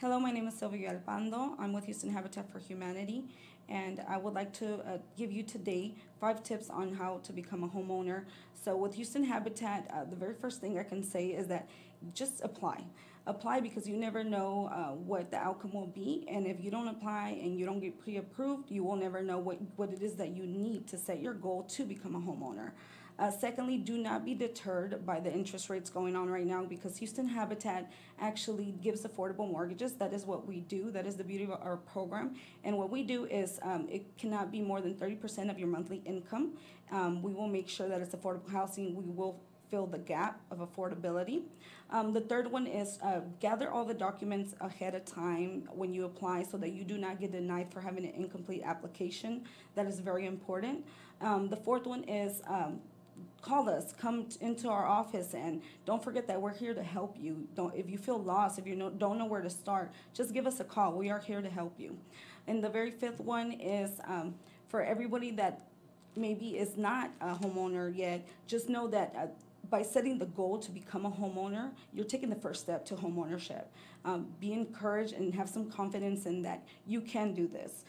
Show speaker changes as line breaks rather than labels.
Hello, my name is Sylvia Alpando. I'm with Houston Habitat for Humanity, and I would like to uh, give you today five tips on how to become a homeowner. So, with Houston Habitat, uh, the very first thing I can say is that just apply. Apply because you never know uh, what the outcome will be, and if you don't apply and you don't get pre approved, you will never know what, what it is that you need to set your goal to become a homeowner. Uh, secondly, do not be deterred by the interest rates going on right now because Houston Habitat actually gives affordable mortgages. That is what we do. That is the beauty of our program. And what we do is um, it cannot be more than 30% of your monthly income. Um, we will make sure that it's affordable housing. We will fill the gap of affordability. Um, the third one is uh, gather all the documents ahead of time when you apply so that you do not get denied for having an incomplete application. That is very important. Um, the fourth one is um, call us come into our office and don't forget that we're here to help you don't if you feel lost if you don't know where to start just give us a call we are here to help you and the very fifth one is um, for everybody that maybe is not a homeowner yet just know that uh, by setting the goal to become a homeowner, you're taking the first step to homeownership. Um, be encouraged and have some confidence in that you can do this.